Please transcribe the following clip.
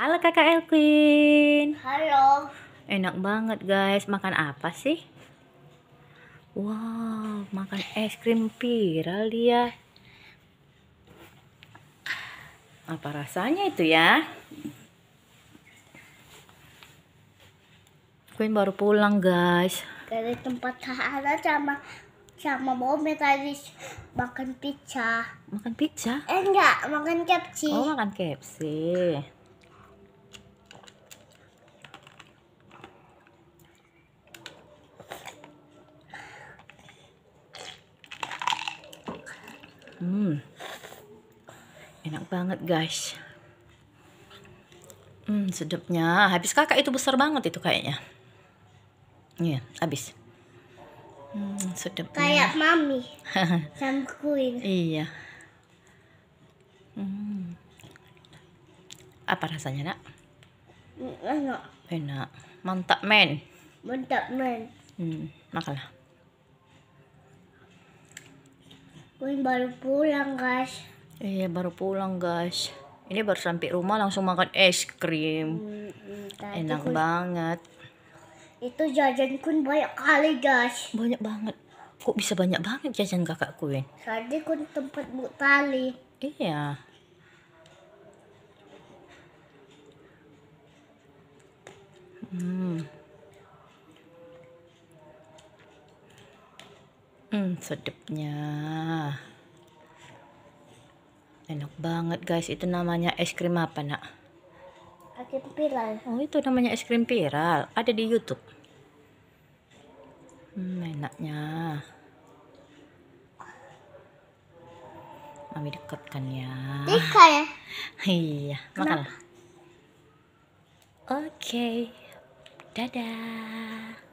Halo kakak Elquin Halo. Enak banget guys Makan apa sih? Wow Makan es krim viral dia Apa rasanya itu ya? Queen baru pulang guys Dari tempat Tahara sama sama Bome tadi makan pizza. Makan pizza? Eh enggak, makan KFC. Oh makan KFC Hmm. Enak banget guys. Hmm, sedapnya. Habis kakak itu besar banget itu kayaknya. Iya, habis. Hmm, sedapnya. Kayak mami sama. Iya. Hmm. Apa rasanya, Nak? Enak. Enak. Mantap, men. Mantap men. Hmm, makanlah. Queen baru pulang guys. Iya, baru pulang, guys. Ini baru sampai rumah langsung makan es krim. Hmm, Enak Queen- banget. Itu jajan Queen banyak kali guys. Banyak banget. Kok bisa banyak banget jajan kakak Queen? Tadi Queen tempat bu tali. Iya. Hmm. Hmm, sedapnya. Enak banget guys. Itu namanya es krim apa nak? Kaki pilar. Oh itu namanya es krim viral. Ada di YouTube. Hmm, enaknya. Mami dekatkan ya. Tika ya. Iya, makanlah. Oke. Dadah.